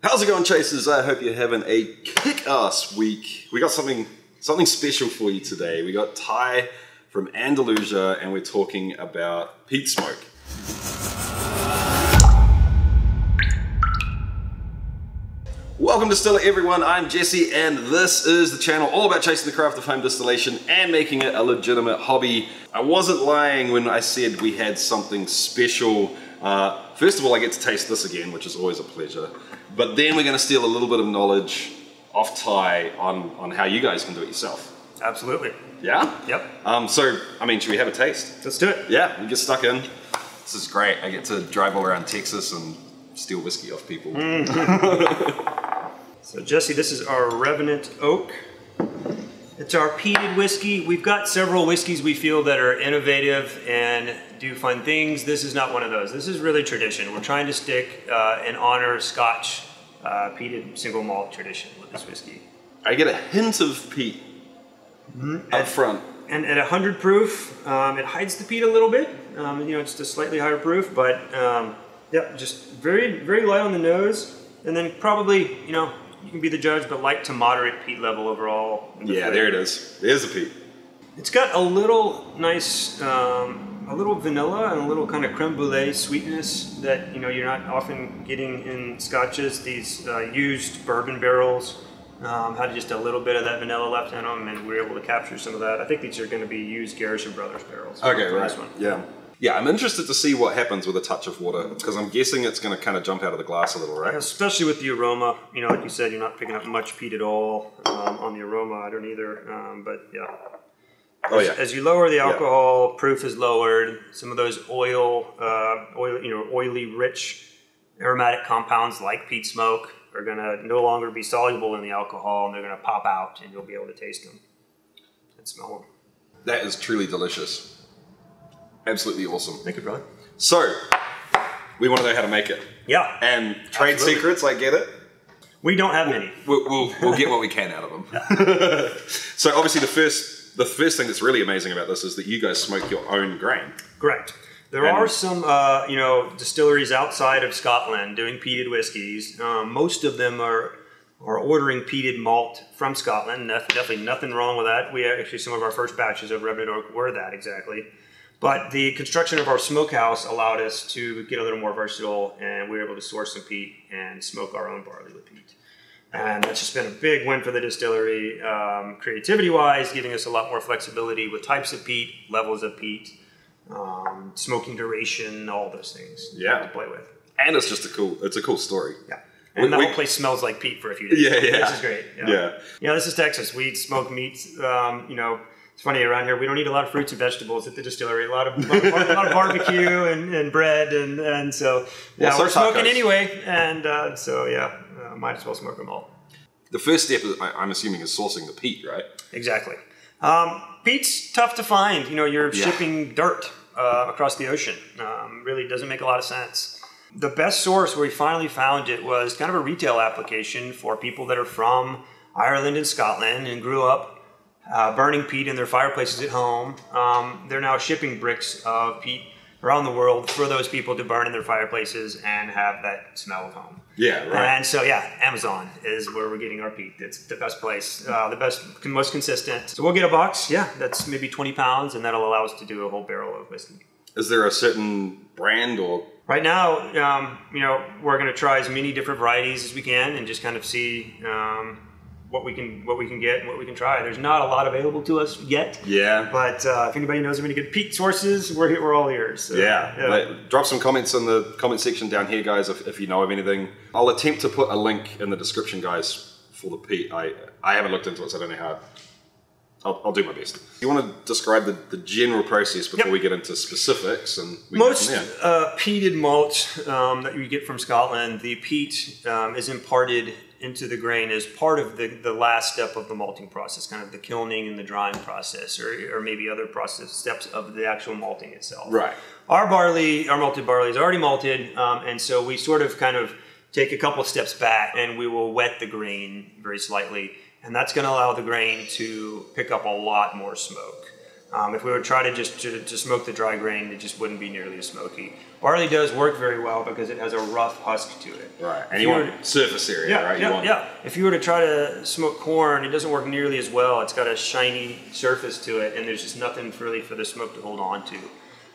How's it going, chasers? I hope you're having a kick-ass week. We got something something special for you today. We got Ty from Andalusia, and we're talking about peat smoke. Welcome to Still It everyone, I'm Jesse and this is the channel all about chasing the craft of home distillation and making it a legitimate hobby. I wasn't lying when I said we had something special. Uh, first of all, I get to taste this again, which is always a pleasure. But then we're gonna steal a little bit of knowledge off Ty on, on how you guys can do it yourself. Absolutely. Yeah? Yep. Um, so, I mean, should we have a taste? Let's do it. Yeah, we get stuck in. This is great. I get to drive all around Texas and steal whiskey off people. So Jesse, this is our Revenant Oak. It's our peated whiskey. We've got several whiskeys we feel that are innovative and do fun things. This is not one of those. This is really tradition. We're trying to stick uh, and honor Scotch uh, peated single malt tradition with this whiskey. I get a hint of peat up front. And at 100 proof, um, it hides the peat a little bit. Um, you know, it's just a slightly higher proof, but um, yeah, just very, very light on the nose. And then probably, you know, you can be the judge, but light to moderate peat level overall. the Yeah, flavor. there it is. It is a peat. It's got a little nice, um, a little vanilla and a little kind of creme brulee sweetness that you know you're not often getting in scotches. These uh, used bourbon barrels um, had just a little bit of that vanilla left in them, and we were able to capture some of that. I think these are going to be used Garrison Brothers barrels. Okay, for right. This one. Yeah. Yeah, I'm interested to see what happens with a touch of water because I'm guessing it's going to kind of jump out of the glass a little, right? Especially with the aroma, you know, like you said, you're not picking up much peat at all um, on the aroma. I don't either, um, but yeah. Oh yeah. As you lower the alcohol, proof is lowered. Some of those oil, uh, oil, you know, oily, rich aromatic compounds like peat smoke are going to no longer be soluble in the alcohol, and they're going to pop out, and you'll be able to taste them and smell them. That is truly delicious. Absolutely awesome. Thank you, brother. So, we want to know how to make it. Yeah, And trade Absolutely. secrets, I get it. we don't have many. We'll, we'll, we'll get what we can out of them. so obviously the first the first thing that's really amazing about this is that you guys smoke your own grain. Correct. There And- are some, uh, you know, distilleries outside of Scotland doing peated whiskies. Um, most of them are are ordering peated malt from Scotland. Def- Definitely nothing wrong with that. We actually some of our first batches of Revenant Oak were that exactly. But the construction of our smokehouse allowed us to get a little more versatile, and we were able to source some peat and smoke our own barley with peat. And that's just been a big win for the distillery, um, creativity wise, giving us a lot more flexibility with types of peat, levels of peat, um, smoking duration, all those things Yeah. to play with. And it's just a cool it's a cool story. Yeah. And We- the we- whole place smells like peat for a few days. Yeah, yeah. This is great. Yeah. Yeah, this is Texas. We smoke meat. Um, you know, it's funny around here. We don't eat a lot of fruits and vegetables at the distillery. A lot of, a lot of, a lot of barbecue and, and bread, and and so yeah, Also we're smoking tacos. anyway. And uh, so yeah, uh, might as well smoke them all. The first step I'm assuming is sourcing the peat, right? Exactly. Um, peat's tough to find. You know, you're Yeah. shipping dirt uh, across the ocean. Um, really doesn't make a lot of sense. The best source where we finally found it was kind of a retail application for people that are from Ireland and Scotland and grew up uh, burning peat in their fireplaces at home. Um, they're now shipping bricks of peat around the world for those people to burn in their fireplaces and have that smell of home. Yeah, right. And so, yeah, Amazon is where we're getting our peat. It's the best place, uh, the best, most consistent. So we'll get a box. Yeah, that's maybe 20 pounds, and that'll allow us to do a whole barrel of whiskey. Is there a certain brand or Right now, um, you know, we're going to try as many different varieties as we can, and just kind of see um, what we can what we can get and what we can try. There's not a lot available to us yet, Yeah. but uh, if anybody knows of any good peat sources, we're here, we're all ears. So, Yeah, Like, drop some comments in the comment section down here, guys, if, if you know of anything. I'll attempt to put a link in the description, guys, for the peat. I, I haven't looked into it, so I don't know how. I'll, I'll do my best. You want to describe the, the general process before Yep. we get into specifics? and we Most uh, peated malt um, that you get from Scotland, the peat um, is imparted into the grain as part of the, the last step of the malting process, kind of the kilning and the drying process, or, or maybe other process steps of the actual malting itself. Right. Our barley, our malted barley is already malted, um, and so we sort of kind of take a couple steps back and we will wet the grain very slightly, and that's going to allow the grain to pick up a lot more smoke. Um, if we would try to just to, to smoke the dry grain, it just wouldn't be nearly as smoky. Barley does work very well because it has a rough husk to it. Right. And If you you want were- surface area, Yeah, right? Yeah, want, yeah. If you were to try to smoke corn, it doesn't work nearly as well. It's got a shiny surface to it, and there's just nothing really for the smoke to hold on to.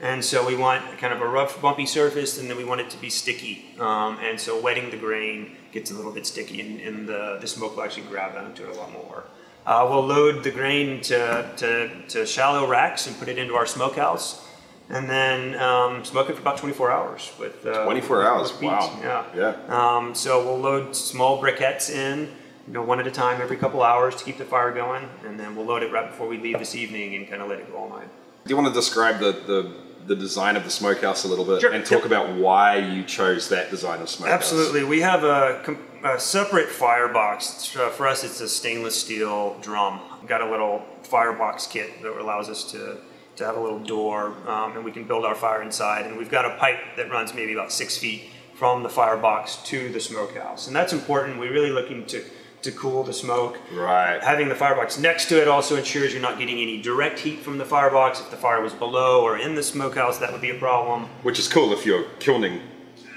And so we want kind of a rough, bumpy surface, and then we want it to be sticky. Um, and so wetting the grain gets a little bit sticky, and, and the, the smoke will actually grab onto it a lot more. Uh, we'll load the grain to, to, to shallow racks and put it into our smokehouse, and then um, smoke it for about 24 hours with uh, 24 hours, with wow. Yeah. Yeah. Um, so we'll load small briquettes in, you know, one at a time every couple hours to keep the fire going, and then we'll load it right before we leave this evening and kind of let it go all night. Do you want to describe the, the, the design of the smokehouse a little bit Sure, and talk yep. about why you chose that design of smokehouse? Absolutely. We have a, a separate firebox. Uh, for us, it's a stainless steel drum. We've got a little firebox kit that allows us to, to have a little door, um, and we can build our fire inside. And we've got a pipe that runs maybe about six feet from the firebox to the smokehouse. And that's important. We're really looking to, to cool the smoke. Right. Having the firebox next to it also ensures you're not getting any direct heat from the firebox. If the fire was below or in the smokehouse, that would be a problem. Which is cool if you're kilning.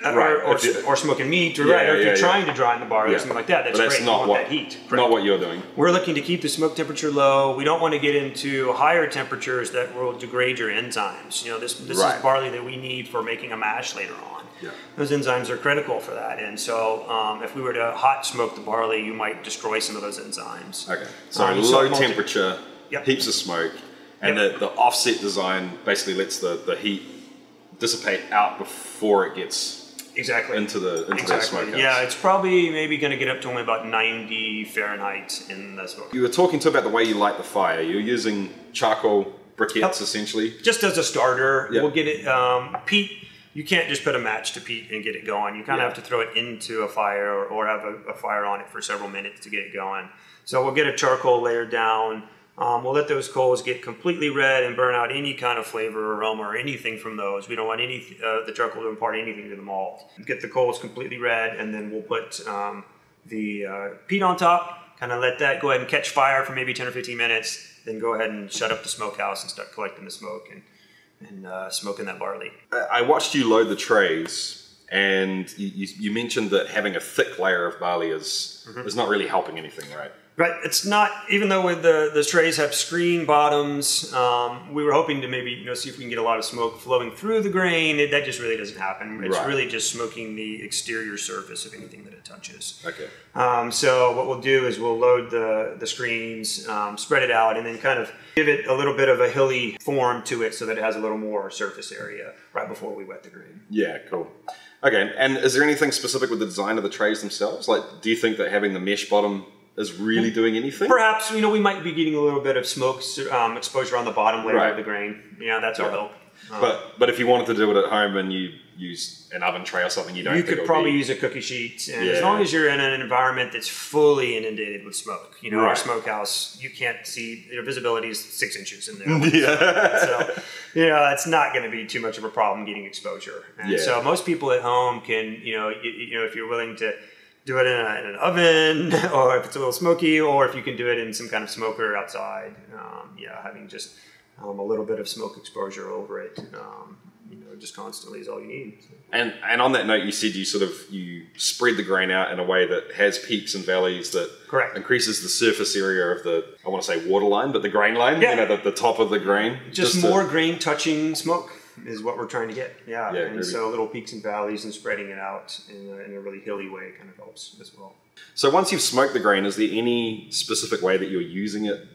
Uh, Right, Or, or, or smoking meat, or, Yeah, right, or if yeah, you're yeah. trying to dry in the bar or something like that. That's, but that's great. not what that heat. not what you're doing. We're looking to keep the smoke temperature low. We don't want to get into higher temperatures that will degrade your enzymes. You know, this this Right. is barley that we need for making a mash later on. Yeah. Those enzymes are critical for that, and so um, if we were to hot smoke the barley, you might destroy some of those enzymes. Okay. So Um, low temperature, Yep. heaps of smoke, and Yep. the, the offset design basically lets the, the heat dissipate out before it gets Exactly. into the into the Exactly. smokehouse. Yeah, it's probably maybe going to get up to only about 90 Fahrenheit in the smoke. You were talking to about the way you light the fire. You're using charcoal briquettes Yep. essentially. just as a starter, Yeah. we'll get it. Um, peat, you can't just put a match to peat and get it going. You kind Yeah. of have to throw it into a fire or, or have a, a fire on it for several minutes to get it going. So we'll get a charcoal layer down. Um, we'll let those coals get completely red and burn out any kind of flavor or aroma or anything from those. We don't want any uh, the charcoal to impart anything to the malt. Get the coals completely red, and then we'll put um, the uh, peat on top. Kind of let that go ahead and catch fire for maybe 10 or 15 minutes. Then go ahead and shut up the smokehouse and start collecting the smoke and and uh, smoking that barley. I watched you load the trays, and you, you, you mentioned that having a thick layer of barley is Mm-hmm. is not really helping anything, right? Right. It's not even though with the the trays have screen bottoms. Um, we were hoping to maybe you know see if we can get a lot of smoke flowing through the grain. It, that just really doesn't happen. It's Right. really just smoking the exterior surface of anything that it touches. Okay. Um, so what we'll do is we'll load the the screens, um, spread it out, and then kind of give it a little bit of a hilly form to it so that it has a little more surface area right before we wet the grain. Yeah, cool. Okay, and is there anything specific with the design of the trays themselves? Like, do you think that having the mesh bottom is really doing anything? Perhaps you know we might be getting a little bit of smoke um, exposure on the bottom layer Right. of the grain. Yeah, that's our Yeah. hope. But but if you wanted to do it at home and you use an oven tray or something, you don't. You could probably be- use a cookie sheet, and Yeah. as long as you're in an environment that's fully inundated with smoke, you know, our Right. smokehouse, you can't see your visibility is six inches in there. Yeah. so, you know, it's not going to be too much of a problem getting exposure. And Yeah. so, most people at home can, you know, you, you know, if you're willing to do it in, a, in an oven, or if it's a little smoky, or if you can do it in some kind of smoker outside, um, yeah, having just um, a little bit of smoke exposure over it, um, you know, just constantly is all you need. And and on that note, you said you sort of you spread the grain out in a way that has peaks and valleys that Correct. increases the surface area of the I want to say water line, but the grain line. Yeah. You know, the, the top of the grain. just, to- more grain touching smoke is what we're trying to get. Yeah, Yeah, and so little peaks and valleys and spreading it out in a, in a really hilly way kind of helps as well. So once you've smoked the grain, is there any specific way that you're using it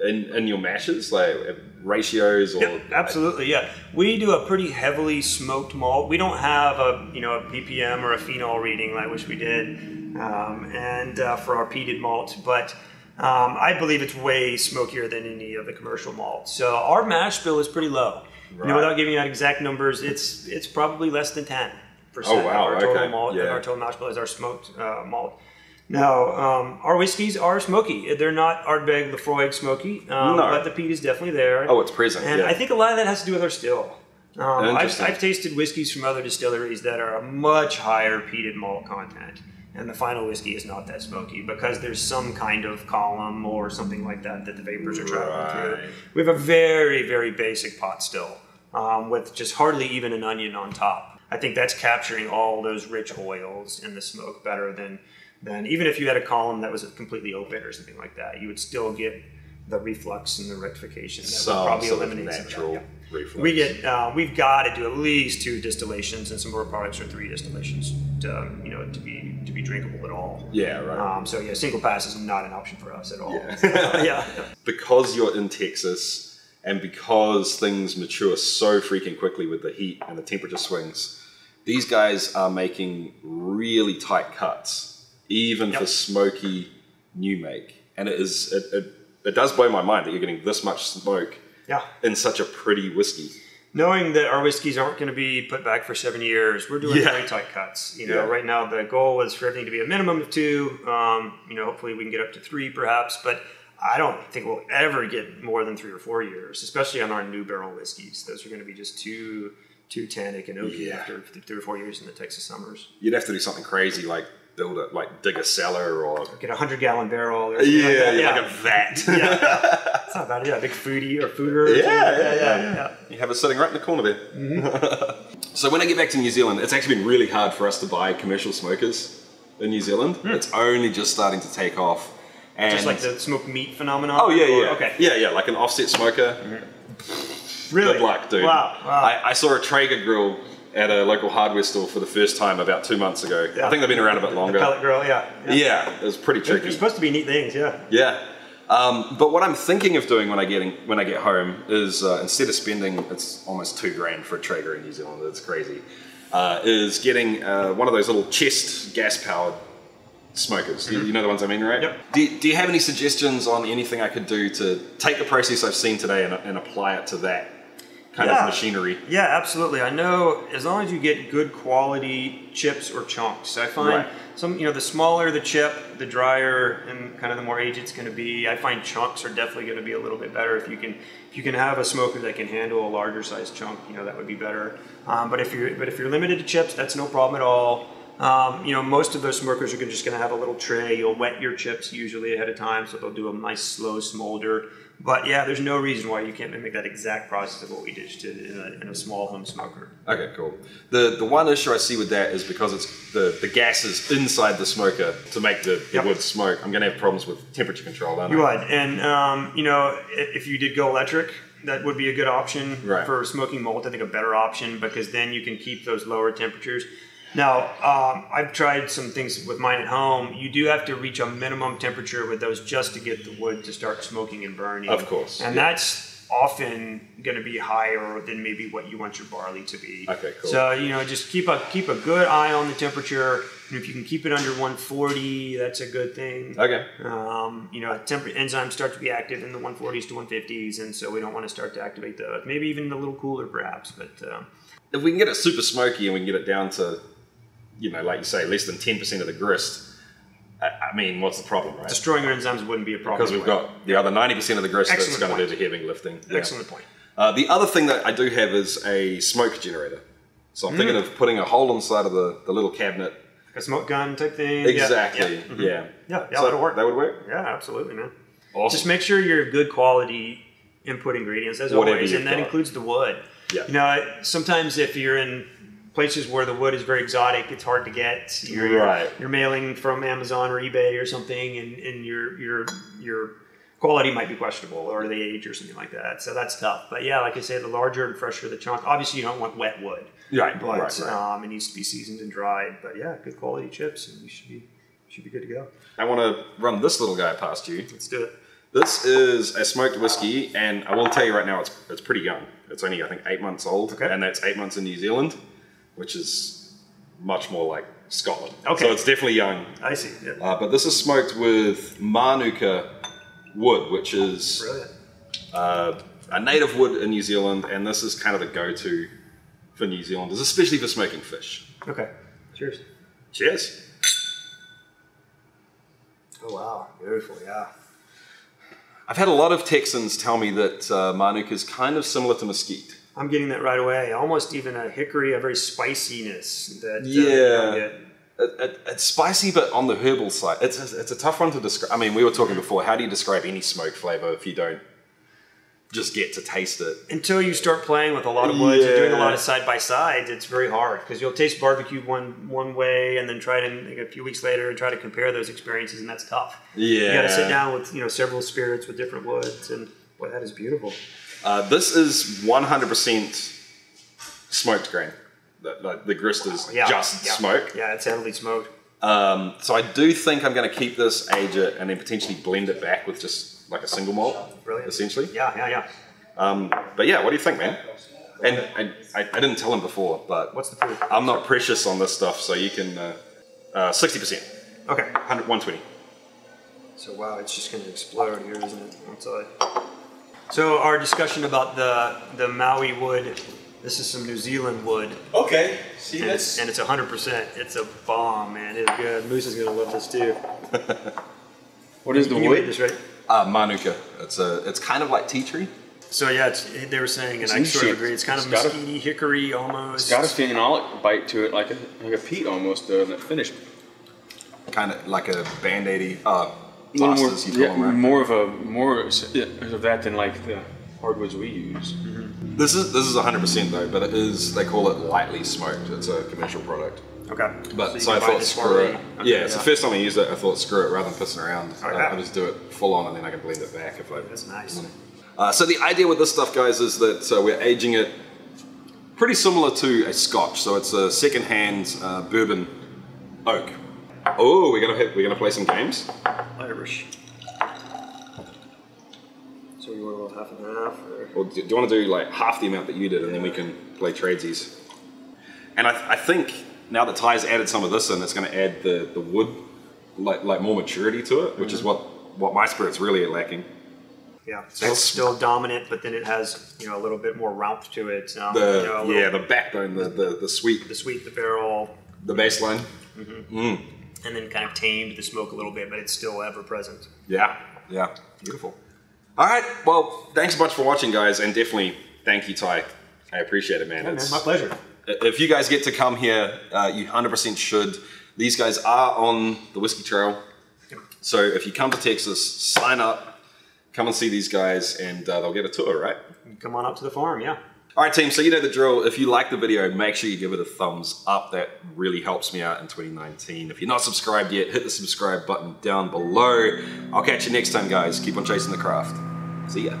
in in your mashes, like uh, ratios or? Yep, absolutely. Yeah, we do a pretty heavily smoked malt. We don't have a you know a ppm or a phenol reading like wish we did, um, and uh, for our peated malt, but. Um, I believe it's way smokier than any of the commercial malts. So our mash bill is pretty low. You know, without giving you out exact numbers, it's it's probably less than ten percent Oh, wow, of our total okay, malt. yeah. Our total mash bill is our smoked uh, malt. Now, um, our whiskeys are smoky. They're not Ardbeg Laphroaig smoky, um, No. but the peat is definitely there. Oh, it's present. And yeah. I think a lot of that has to do with our still. Um, I've, I've tasted whiskeys from other distilleries that are a much higher peated malt content. And the final whiskey is not that smoky because there's some kind of column or something like that that the vapors are traveling Right. through. We have a very, very basic pot still um, with just hardly even an onion on top. I think that's capturing all those rich oils in the smoke better than than even if you had a column that was completely open or something like that, you would still get the reflux and the rectification that would probably eliminate some natural yeah. Reflux. We get uh, we've got to do at least two distillations, and some of our products are three distillations, to, um, you know, to be to be drinkable at all. Yeah, right. Um, so yeah, single pass is not an option for us at all. Yeah. yeah. because you're in Texas and because things mature so freaking quickly with the heat and the temperature swings, these guys are making really tight cuts, even for smoky new make. And it is it, it, it does blow my mind that you're getting this much smoke Yeah. in such a pretty whiskey. Knowing that our whiskeys aren't going to be put back for seven years, we're doing Yeah. very tight cuts. You know, Yeah. right now the goal is for everything to be a minimum of two. Um, you know, hopefully we can get up to three, perhaps, but I don't think we'll ever get more than three or four years, especially on our new barrel whiskeys. Those are going to be just too too tannic and oaky Yeah. after three or four years in the Texas summers. You'd have to do something crazy like build it, like dig a cellar or Get a hundred gallon barrel. Or something yeah, like that. yeah, like a vat. yeah, yeah. It's not bad. Yeah, big foodie or fooder. Yeah, something yeah, yeah, yeah. You have it sitting right in the corner there. Mm-hmm. so when I get back to New Zealand, it's actually been really hard for us to buy commercial smokers in New Zealand. It's only just starting to take off. And Hmm. Just like the smoked meat phenomenon. oh yeah, or- yeah, Okay. yeah, yeah, like an offset smoker. Really? Good luck, dude. Wow. Wow. I, I saw a Traeger grill at a local hardware store for the first time about two months ago. Yeah. I think they've been around a bit The longer. pellet grill. Yeah. Yeah, it was pretty tricky. they're supposed to be neat things. Yeah. Yeah. Um, but what I'm thinking of doing when I getting when I get home is uh, instead of spending it's almost two grand for a Traeger in New Zealand, it's crazy. Uh, is getting uh, one of those little chest gas powered smokers. You, you know the ones I mean, right? Yep. Do, do you have any suggestions on anything I could do to take the process I've seen today and, and apply it to that kind Yeah. of machinery? Yeah, absolutely. I know as long as you get good quality chips or chunks, I find Right. some, you know, the smaller the chip, the drier and kind of the more aged it's going to be. I find chunks are definitely going to be a little bit better if you can if you can have a smoker that can handle a larger size chunk, you know, that would be better. Um, but if you're but if you're limited to chips, that's no problem at all. Um, you know, most of those smokers are just going to have a little tray. You'll wet your chips usually ahead of time, so they'll do a nice slow smolder. But yeah, there's no reason why you can't mimic that exact process of what we just did in a, in a small home smoker. Okay, cool. The the one issue I see with that is because it's the, the gas is inside the smoker to make the, the Yep. wood smoke. I'm going to have problems with temperature control, aren't You I? would, and um, you know, if you did go electric, that would be a good option Right. for smoking malt. I think a better option because then you can keep those lower temperatures. Now, um, I've tried some things with mine at home. You do have to reach a minimum temperature with those just to get the wood to start smoking and burning. Of course, and yeah. that's often going to be higher than maybe what you want your barley to be. Okay, cool. So you know, just keep a keep a good eye on the temperature. And if you can keep it under 140, that's a good thing. Okay. Um, you know, temp- enzymes start to be active in the 140s to 150s, and so we don't want to start to activate those. Maybe even a little cooler, perhaps. But uh, if we can get it super smoky and we can get it down to, you know, like you say, less than 10% of the grist, I, I mean, what's the problem, right? destroying your enzymes wouldn't be a problem. Because we've got the other 90% of the grist that's Excellent going to do the heavy lifting. Yeah. excellent point. Uh, the other thing that I do have is a smoke generator. So I'm Mm. thinking of putting a hole inside of the, the little cabinet. A smoke gun type thing. Exactly. Yeah, Yeah. Mhm. yeah, yeah So that'll work. That would work. yeah, absolutely, man. Awesome. Just make sure you're good quality input ingredients as Whatever always, and that got. includes the wood. Yeah. You know, sometimes if you're in places where the wood is very exotic, it's hard to get. You're, Right. You're, mailing from Amazon or eBay or something, and, and your your your quality might be questionable or the age or something like that. So that's tough. But yeah, like I say, the larger and fresher the chunk. Obviously, you don't want wet wood. Right, But right, right. Um, it needs to be seasoned and dried. But yeah, good quality chips, and you should be should be good to go. I want to run this little guy past you. Let's do it. This is a smoked whiskey, and I will tell you right now, it's it's pretty young. It's only I think eight months old, Okay. and that's eight months in New Zealand, which is much more like Scotland. Okay. so it's definitely young. I see. Yeah. Uh, but this is smoked with Manuka wood, which is uh, a native wood in New Zealand, and this is kind of the go-to for New Zealanders, especially for smoking fish. Okay. Cheers. Cheers. Oh wow, beautiful. Yeah. I've had a lot of Texans tell me that uh, Manuka is kind of similar to mesquite. I'm getting that right away. Almost even a hickory, a very spiciness that uh, Yeah. you. It, it, it's spicy, but on the herbal side. It's a, it's a tough one to describe. I mean, we were talking before. How do you describe any smoke flavor if you don't just get to taste it? Until you start playing with a lot of woods and doing a lot of side by sides, it's very hard because you'll taste barbecue one one way and then try it in like, a few weeks later and try to compare those experiences, and that's tough. Yeah, you got to sit down with you know several spirits with different woods, and boy, that is beautiful. Uh, this is 100% smoked grain. The, like the grist is Yeah, just yeah. smoke. Yeah, it's heavily smoked. Um, so I do think I'm going to keep this, age it, and then potentially blend it back with just like a single malt, Brilliant. essentially. Yeah, yeah, yeah. Um, but yeah, what do you think, man? And, and I, I didn't tell him before, but What's the proof? I'm not precious on this stuff, so you can uh, uh, 60%, Okay. 100, 120. So wow, it's just going to explode here, isn't it? Outside. So our discussion about the the Maui wood. This is some New Zealand wood, Okay, see and it's, and it's 100%. It's a bomb, man. It's good. Moose is going to love this too. What is the Can you read wood? this right? uh, Manuka. It's a, it's kind of like tea tree. So yeah, it's, they were saying, and I It's sort of agree. It's kind of It's a- mesquite, hickory almost. It's got a phenolic bite to it, like a like a peat almost. Uh, that finish. Kind of like a band-aidy, uh, More, you call yeah, them, right? more of a more of that than like the hardwoods we use. This is this is 100% though, but it is they call it lightly smoked. It's a commercial product. Okay. But you so, I thought screw it. Okay, yeah, it's the first time I used it. I thought screw it rather than pissing around. I, Okay. I just do it full on and then I can blend it back if I. That's nice. Uh, so the idea with this stuff, guys, is that uh, we're aging it pretty similar to a Scotch. So it's a second-hand uh, bourbon oak. Oh, we're gonna hit, we're gonna play some games. Irish. So you want little half and half, or Or do, do you want to do like half the amount that you did, and then we can play tradesies? And I, I think now that Ty's added some of this in, it's going to add the, the wood, like like more maturity to it, which is what what my spirit's really lacking. yeah, so it's still dominant, but then it has you know a little bit more rump to it. Um, The you know, little- yeah, the backbone, the the, the sweet, the sweet, the barrel, the baseline. And then kind of tamed the smoke a little bit, but it's still ever present. Yeah, yeah, beautiful. All right, well, thanks a bunch for watching, guys, and definitely thank you, Ty. I appreciate it, man. Yeah, man, It's- my pleasure. if you guys get to come here, uh, you 100% should. These guys are on the Whiskey Trail. So if you come to Texas, sign up, come and see these guys, and uh, they'll get a tour, right? Come on up to the farm, yeah. All right, team, so you know the drill. If you like the video, make sure you give it a thumbs up. That really helps me out in 2019. If you're not subscribed yet, hit the subscribe button down below. I'll catch you next time, guys. Keep on chasing the craft. See ya.